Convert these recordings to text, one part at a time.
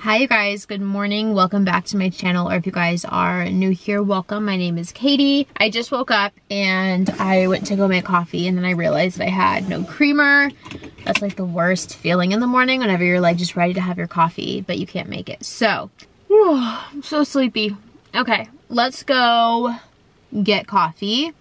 Hi you guys, good morning. Welcome back to my channel or if you guys are new here, welcome. My name is Katie. I just woke up and I went to go make coffee and then I realized that I had no creamer. That's like the worst feeling in the morning whenever you're like just ready to have your coffee but you can't make it. So, whew, I'm so sleepy. Okay, let's go get coffee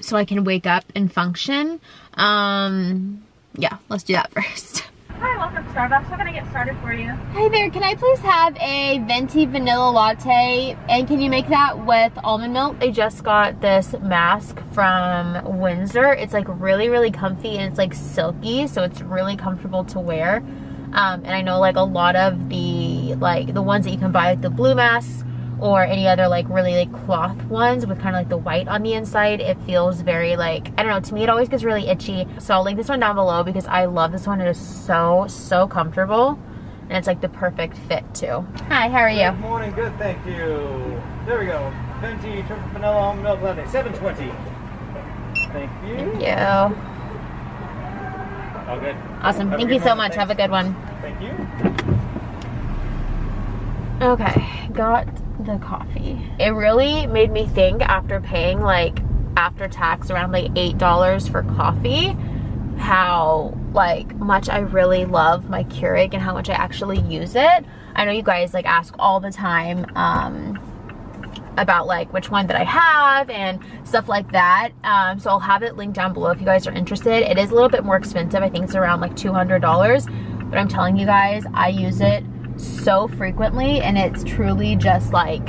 so I can wake up and function. Um, yeah, let's do that first. Hi, welcome to Starbucks. How can I get started for you? Hi there, can I please have a venti vanilla latte and can you make that with almond milk? I just got this mask from Windsor. It's like really, really comfy and it's like silky, so it's really comfortable to wear. Um, and I know like a lot of the, like the ones that you can buy, like the blue masks, or any other like really like cloth ones with kind of like the white on the inside it feels very like I don't know to me it always gets really itchy so I'll link this one down below because I love this one it is so so comfortable and it's like the perfect fit too hi how are you Good morning, good, thank you. There we go. Venti triple vanilla milk latte, 720. Thank you. thank you All good. awesome Have thank you so much have a good one Thank you. Okay, got the coffee. It really made me think after paying like after tax around like eight dollars for coffee how like much I really love my Keurig and how much I actually use it. I know you guys like ask all the time um about like which one that I have and stuff like that. Um, so I'll have it linked down below if you guys are interested. It is a little bit more expensive. I think it's around like $200, but I'm telling you guys, I use it so frequently and it's truly just like,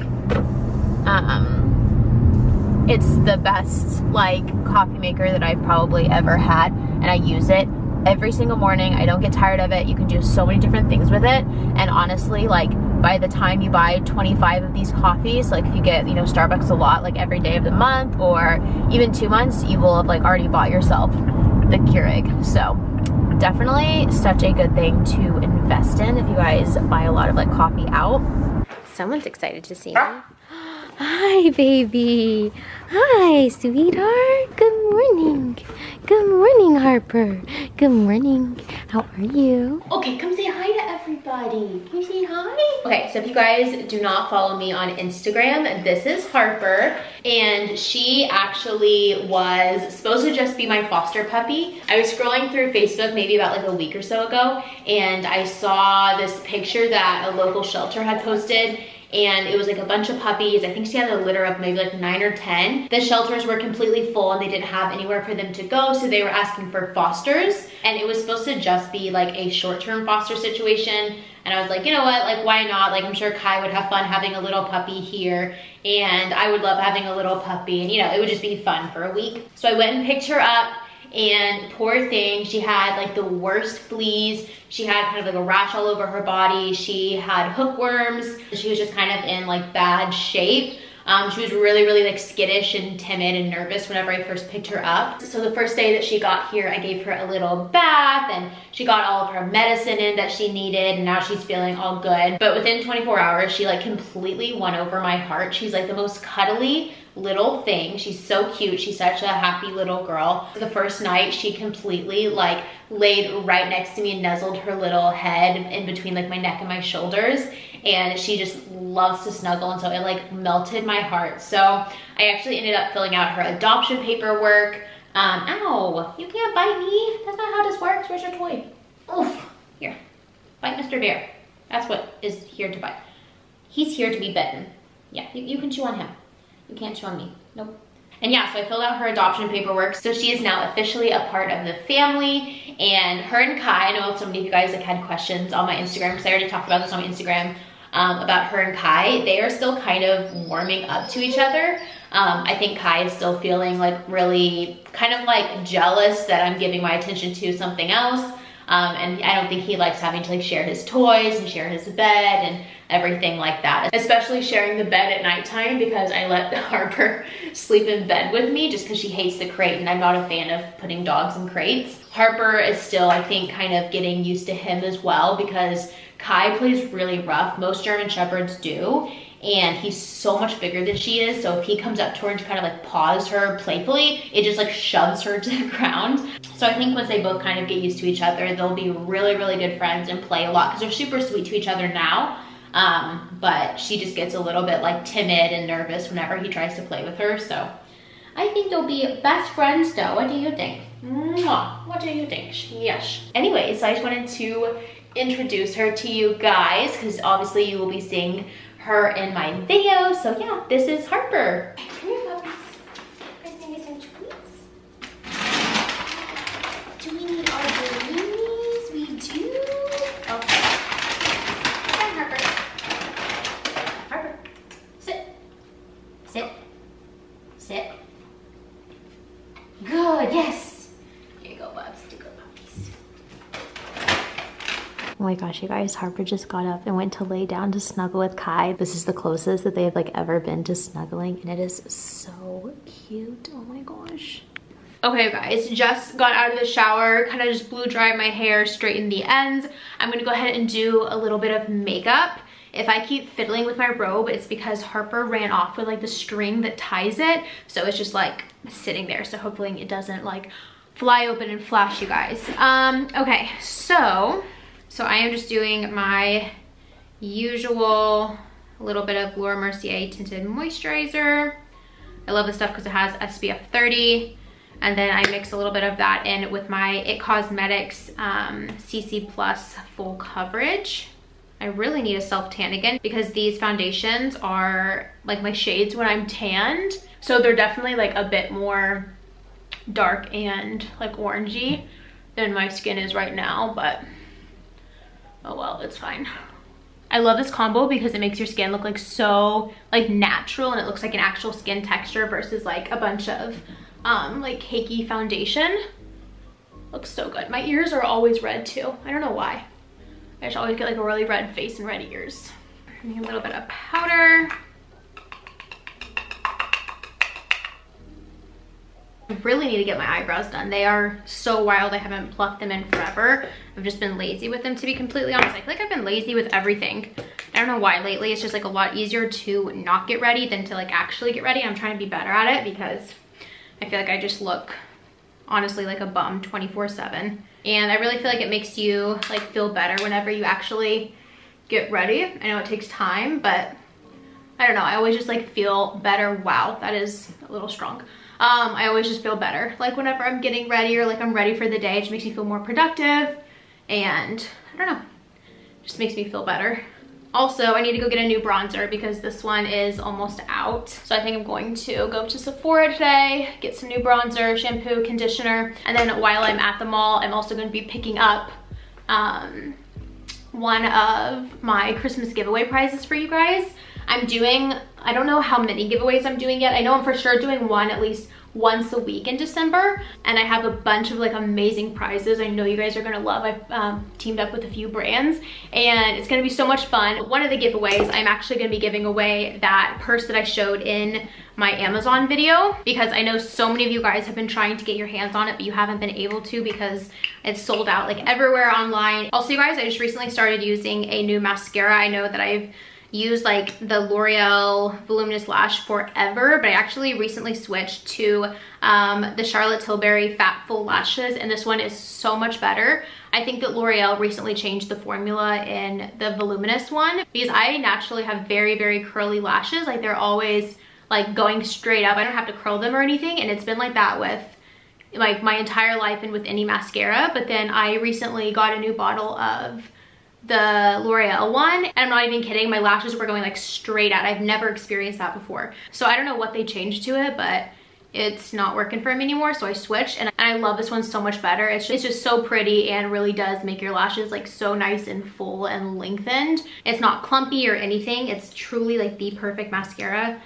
um, it's the best like coffee maker that I've probably ever had and I use it every single morning. I don't get tired of it. You can do so many different things with it. And honestly, like by the time you buy 25 of these coffees, like if you get, you know, Starbucks a lot, like every day of the month or even two months, you will have like already bought yourself the Keurig. So definitely such a good thing to invest in if you guys buy a lot of like coffee out. Someone's excited to see ah. me. Hi, baby. Hi, sweetheart. Good morning. Good morning, Harper. Good morning. How are you? Okay, come say hi to everybody. Can you say hi? Okay, so if you guys do not follow me on Instagram, this is Harper, and she actually was supposed to just be my foster puppy. I was scrolling through Facebook maybe about like a week or so ago, and I saw this picture that a local shelter had posted and it was like a bunch of puppies. I think she had a litter of maybe like nine or 10. The shelters were completely full and they didn't have anywhere for them to go. So they were asking for fosters and it was supposed to just be like a short-term foster situation. And I was like, you know what, like why not? Like I'm sure Kai would have fun having a little puppy here and I would love having a little puppy and you know, it would just be fun for a week. So I went and picked her up and poor thing, she had like the worst fleas. She had kind of like a rash all over her body. She had hookworms. She was just kind of in like bad shape. Um, she was really, really like skittish and timid and nervous whenever I first picked her up. So the first day that she got here, I gave her a little bath and she got all of her medicine in that she needed and now she's feeling all good. But within 24 hours, she like completely won over my heart. She's like the most cuddly little thing. She's so cute. She's such a happy little girl. The first night, she completely like laid right next to me and nuzzled her little head in between like my neck and my shoulders. And she just loves to snuggle. And so it like melted my heart. So I actually ended up filling out her adoption paperwork. Um, ow, you can't bite me. That's not how this works. Where's your toy? Oof, here, bite Mr. Bear. That's what is here to bite. He's here to be bitten. Yeah, you, you can chew on him. You can't chew on me. Nope. And yeah, so I filled out her adoption paperwork. So she is now officially a part of the family. And her and Kai, I know so many of you guys like had questions on my Instagram because I already talked about this on my Instagram um, about her and Kai. They are still kind of warming up to each other. Um, I think Kai is still feeling like really kind of like jealous that I'm giving my attention to something else. Um, and I don't think he likes having to like share his toys and share his bed and everything like that. Especially sharing the bed at nighttime because I let Harper sleep in bed with me just because she hates the crate and I'm not a fan of putting dogs in crates. Harper is still, I think, kind of getting used to him as well because Kai plays really rough. Most German Shepherds do. and he's so much bigger than she is. So if he comes up to her and kind of like paws her playfully, it just like shoves her to the ground. So I think once they both kind of get used to each other, they'll be really, really good friends and play a lot because they're super sweet to each other now. Um, but she just gets a little bit like timid and nervous whenever he tries to play with her. So I think they'll be best friends though. What do you think? What do you think? Yes. Anyways, I just wanted to introduce her to you guys because obviously you will be seeing her in my video. So yeah, this is Harper. Come here, puppies. Guys need some treats? Do we need our balloonies? We do. Okay. Come on, Harper. Harper, sit. Sit. Sit. Good, yes. Here you go, Bubs. To go, puppies. Oh my gosh, you guys, Harper just got up and went to lay down to snuggle with Kai. This is the closest that they've like ever been to snuggling and it is so cute. Oh my gosh. Okay guys, just got out of the shower, kind of just blew dry my hair, straightened the ends. I'm gonna go ahead and do a little bit of makeup. If I keep fiddling with my robe, it's because Harper ran off with like the string that ties it. So it's just like sitting there. So hopefully it doesn't like fly open and flash you guys. Um, okay, so, so I am just doing my usual little bit of Laura Mercier tinted moisturizer. I love this stuff because it has SPF 30. And then I mix a little bit of that in with my IT Cosmetics um, CC Plus Full Coverage. I really need a self tan again because these foundations are like my shades when I'm tanned. So they're definitely like a bit more dark and like orangey than my skin is right now, but oh well, it's fine. I love this combo because it makes your skin look like so like natural and it looks like an actual skin texture versus like a bunch of um, like cakey foundation. Looks so good. My ears are always red too. I don't know why. I just always get like a really red face and red ears. a little bit of powder. I really need to get my eyebrows done. They are so wild. I haven't plucked them in forever. I've just been lazy with them to be completely honest. I feel like I've been lazy with everything. I don't know why lately. It's just like a lot easier to not get ready than to like actually get ready. I'm trying to be better at it because I feel like I just look honestly like a bum 24 7 and i really feel like it makes you like feel better whenever you actually get ready i know it takes time but i don't know i always just like feel better wow that is a little strong um i always just feel better like whenever i'm getting ready or like i'm ready for the day it just makes me feel more productive and i don't know just makes me feel better also, I need to go get a new bronzer because this one is almost out. So I think I'm going to go to Sephora today, get some new bronzer, shampoo, conditioner. And then while I'm at the mall, I'm also going to be picking up um, one of my Christmas giveaway prizes for you guys. I'm doing, I don't know how many giveaways I'm doing yet. I know I'm for sure doing one at least once a week in December and I have a bunch of like amazing prizes I know you guys are gonna love. I've um, teamed up with a few brands and it's gonna be so much fun. One of the giveaways I'm actually gonna be giving away that purse that I showed in my Amazon video because I know so many of you guys have been trying to get your hands on it but you haven't been able to because it's sold out like everywhere online. Also you guys, I just recently started using a new mascara. I know that I've used like the L'Oreal Voluminous Lash forever, but I actually recently switched to um, the Charlotte Tilbury Fat Full Lashes, and this one is so much better. I think that L'Oreal recently changed the formula in the Voluminous one because I naturally have very, very curly lashes. Like they're always like going straight up. I don't have to curl them or anything, and it's been like that with like my entire life and with any mascara. But then I recently got a new bottle of the L'Oreal one. And I'm not even kidding, my lashes were going like straight out. I've never experienced that before. So I don't know what they changed to it, but it's not working for me anymore so I switched and I love this one so much better it's just, it's just so pretty and really does make your lashes like so nice and full and lengthened it's not clumpy or anything it's truly like the perfect mascara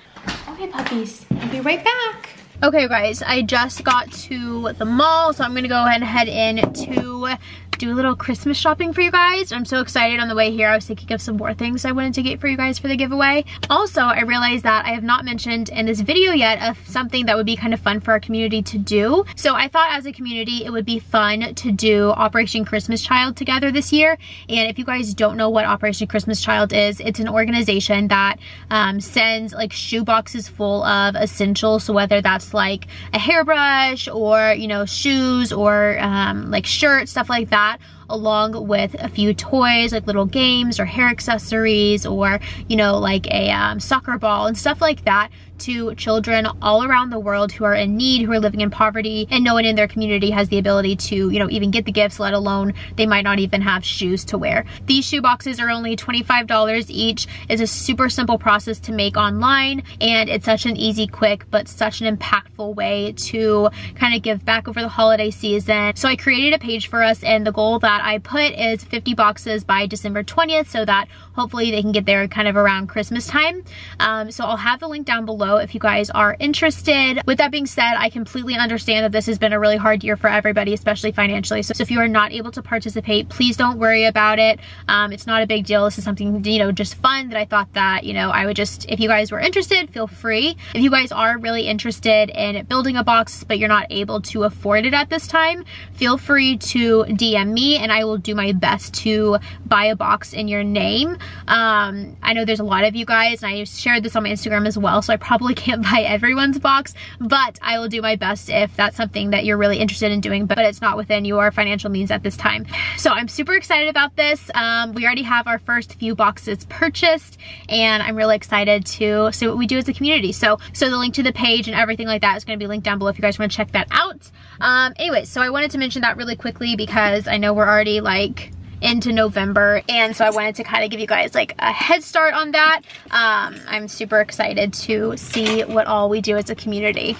okay puppies I'll be right back Okay guys, I just got to the mall, so I'm gonna go ahead and head in to do a little Christmas shopping for you guys. I'm so excited on the way here. I was thinking of some more things I wanted to get for you guys for the giveaway. Also, I realized that I have not mentioned in this video yet of something that would be kind of fun for our community to do. So I thought as a community, it would be fun to do Operation Christmas Child together this year. And if you guys don't know what Operation Christmas Child is, it's an organization that um, sends like shoe boxes full of essentials. So whether that's like a hairbrush or, you know, shoes or um, like shirts, stuff like that along with a few toys like little games or hair accessories or you know like a um, soccer ball and stuff like that to children all around the world who are in need, who are living in poverty, and no one in their community has the ability to, you know, even get the gifts, let alone they might not even have shoes to wear. These shoe boxes are only $25 each. It's a super simple process to make online, and it's such an easy, quick, but such an impactful way to kind of give back over the holiday season. So I created a page for us, and the goal that I put is 50 boxes by December 20th so that hopefully they can get there kind of around Christmas time. Um, so I'll have the link down below below if you guys are interested. With that being said, I completely understand that this has been a really hard year for everybody, especially financially. So, so if you are not able to participate, please don't worry about it. Um, it's not a big deal. This is something, you know, just fun that I thought that, you know, I would just, if you guys were interested, feel free. If you guys are really interested in building a box, but you're not able to afford it at this time, feel free to DM me and I will do my best to buy a box in your name. Um, I know there's a lot of you guys and I shared this on my Instagram as well, so I probably probably can't buy everyone's box, but I will do my best if that's something that you're really interested in doing, but it's not within your financial means at this time. So I'm super excited about this. Um, we already have our first few boxes purchased and I'm really excited to see what we do as a community. So, so the link to the page and everything like that is gonna be linked down below if you guys wanna check that out. Um, anyway, so I wanted to mention that really quickly because I know we're already like into November. And so I wanted to kind of give you guys like a head start on that. Um, I'm super excited to see what all we do as a community.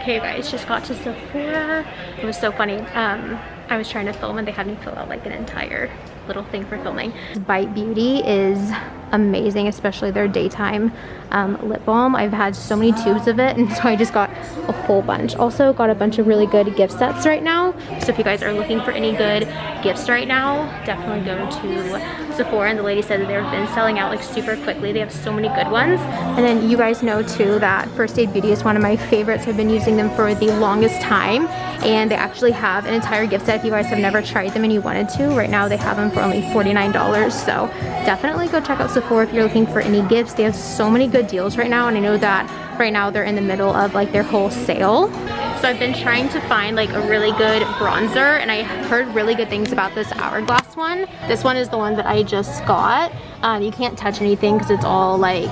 Okay guys, just got to Sephora. It was so funny. Um, I was trying to film and they had me fill out like an entire little thing for filming. Bite Beauty is amazing, especially their daytime um, lip balm. I've had so many tubes of it and so I just got a whole bunch. Also got a bunch of really good gift sets right now. So if you guys are looking for any good gifts right now, definitely go to Sephora and the lady said that they've been selling out like super quickly. They have so many good ones. And then you guys know too that First Aid Beauty is one of my favorites. I've been using them for the longest time and they actually have an entire gift set if you guys have never tried them and you wanted to. Right now they have them for only $49. So definitely go check out Sephora if you're looking for any gifts. They have so many good deals right now and I know that right now they're in the middle of like their whole sale. So I've been trying to find like a really good bronzer and I heard really good things about this Hourglass one. This one is the one that I just got. Um, you can't touch anything because it's all like,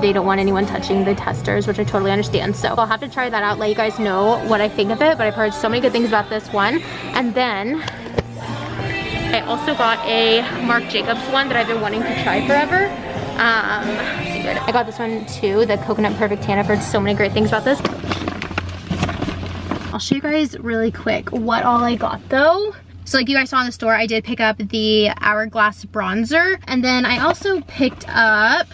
they don't want anyone touching the testers, which I totally understand. So I'll have to try that out, let you guys know what I think of it, but I've heard so many good things about this one. And then I also got a Marc Jacobs one that I've been wanting to try forever. Um, I got this one too, the Coconut Perfect Tan. I've heard so many great things about this. I'll show you guys really quick what all I got though. So like you guys saw in the store, I did pick up the Hourglass bronzer. And then I also picked up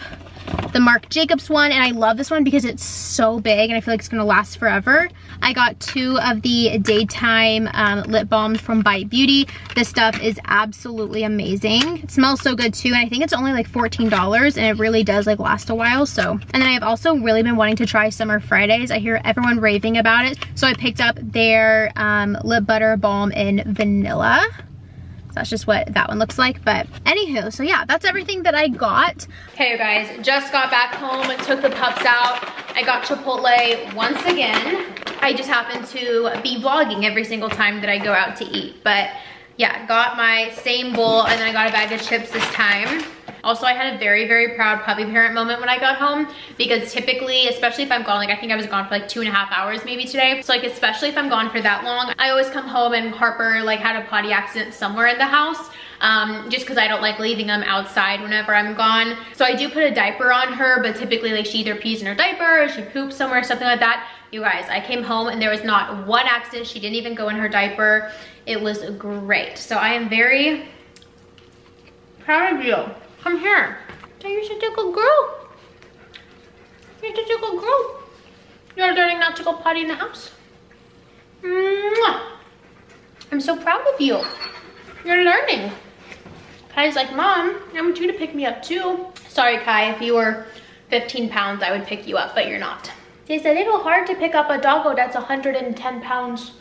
the Marc Jacobs one and I love this one because it's so big and I feel like it's gonna last forever. I got two of the daytime um, lip balms from Bite Beauty. This stuff is absolutely amazing. It smells so good too and I think it's only like $14 and it really does like last a while so. And then I've also really been wanting to try Summer Fridays. I hear everyone raving about it. So I picked up their um, lip butter balm in vanilla. That's just what that one looks like. But anywho, so yeah, that's everything that I got. Okay, you guys, just got back home took the pups out. I got Chipotle once again. I just happen to be vlogging every single time that I go out to eat. But yeah, got my same bowl and then I got a bag of chips this time. Also, I had a very, very proud puppy parent moment when I got home because typically, especially if I'm gone, like I think I was gone for like two and a half hours maybe today. So like, especially if I'm gone for that long, I always come home and Harper like had a potty accident somewhere in the house. Um, just because I don't like leaving them outside whenever I'm gone. So I do put a diaper on her, but typically like she either pees in her diaper or she poops somewhere, or something like that. You guys, I came home and there was not one accident. She didn't even go in her diaper. It was great. So I am very proud of you. Come here. You're such a good girl. You're such a good girl. You're learning not to go potty in the house. Mwah. I'm so proud of you. You're learning. Kai's like, Mom, I want you to pick me up too. Sorry, Kai, if you were 15 pounds, I would pick you up, but you're not. It's a little hard to pick up a doggo that's 110 pounds.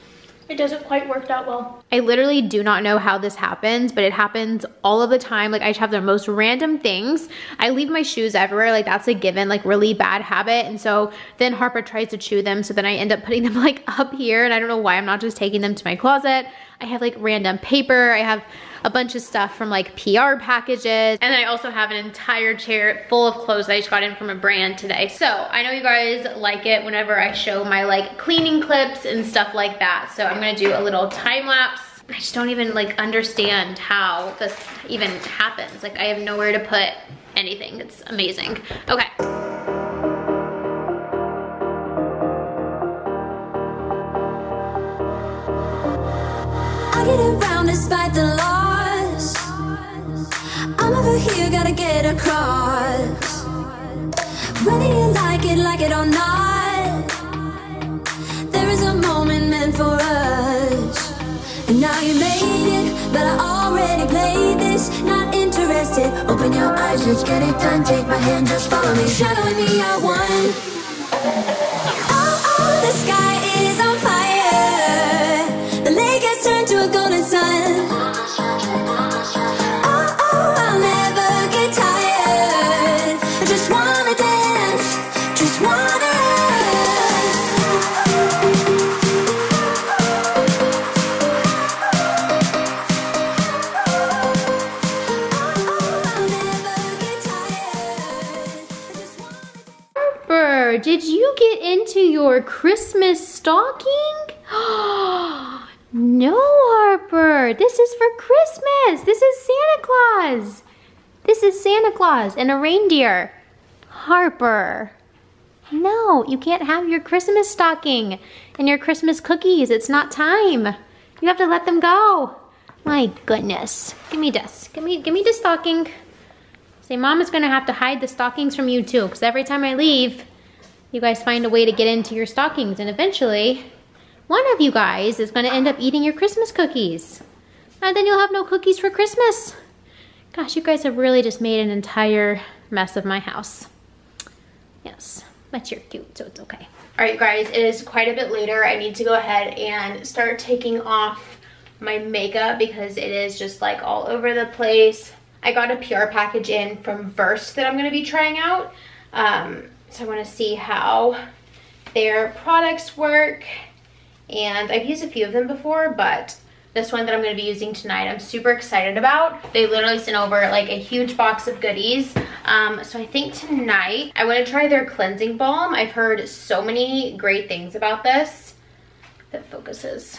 It doesn't quite work that well. I literally do not know how this happens, but it happens all of the time. Like I have the most random things. I leave my shoes everywhere. Like that's a given, like really bad habit. And so then Harper tries to chew them. So then I end up putting them like up here and I don't know why I'm not just taking them to my closet. I have like random paper. I have a bunch of stuff from like PR packages. And I also have an entire chair full of clothes I just got in from a brand today. So I know you guys like it whenever I show my like cleaning clips and stuff like that. So I'm gonna do a little time lapse. I just don't even like understand how this even happens. Like I have nowhere to put anything. It's amazing. Okay. Get around despite the loss I'm over here, gotta get across. Whether you like it, like it or not There is a moment meant for us. And now you made it, but I already played this. Not interested, open your eyes, let's get it done. Take my hand, just follow me, shadowing me, I won did you get into your Christmas stocking? no, Harper. This is for Christmas. This is Santa Claus. This is Santa Claus and a reindeer. Harper. No, you can't have your Christmas stocking and your Christmas cookies. It's not time. You have to let them go. My goodness. Give me this. Give me give me the stocking. Say, mom is gonna have to hide the stockings from you too, because every time I leave, you guys find a way to get into your stockings, and eventually, one of you guys is gonna end up eating your Christmas cookies. And then you'll have no cookies for Christmas. Gosh, you guys have really just made an entire mess of my house. Yes, but you're cute, so it's okay. All right, guys, it is quite a bit later. I need to go ahead and start taking off my makeup because it is just like all over the place. I got a PR package in from Versed that I'm gonna be trying out. Um, so I wanna see how their products work. And I've used a few of them before, but this one that I'm gonna be using tonight, I'm super excited about. They literally sent over like a huge box of goodies. Um, so I think tonight I wanna try their cleansing balm. I've heard so many great things about this. That focuses.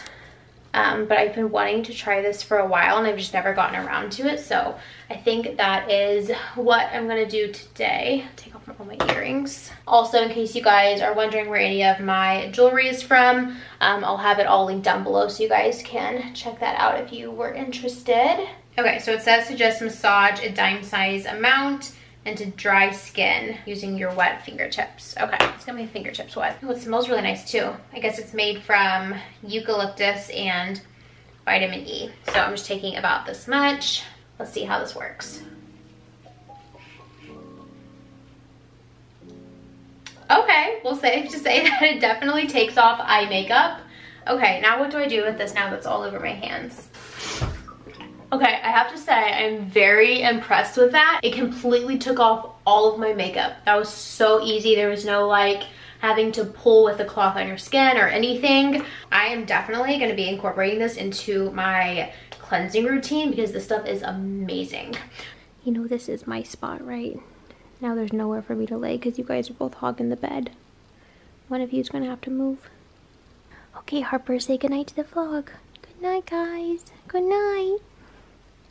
Um, but I've been wanting to try this for a while and I've just never gotten around to it. So I think that is what I'm gonna do today. Take off all my earrings. Also, in case you guys are wondering where any of my jewelry is from, um, I'll have it all linked down below so you guys can check that out if you were interested. Okay, so it says just massage a dime size amount into dry skin using your wet fingertips. Okay, let's get my fingertips wet. Oh, it smells really nice too. I guess it's made from eucalyptus and vitamin E. So I'm just taking about this much. Let's see how this works. Okay, we'll safe to say that it definitely takes off eye makeup. Okay, now what do I do with this now that's all over my hands? Okay, I have to say I'm very impressed with that. It completely took off all of my makeup. That was so easy. There was no like having to pull with a cloth on your skin or anything. I am definitely gonna be incorporating this into my cleansing routine because this stuff is amazing. You know this is my spot, right? Now there's nowhere for me to lay because you guys are both hogging the bed. One of you is gonna have to move. Okay, Harper, say goodnight to the vlog. Good night, guys. Good night.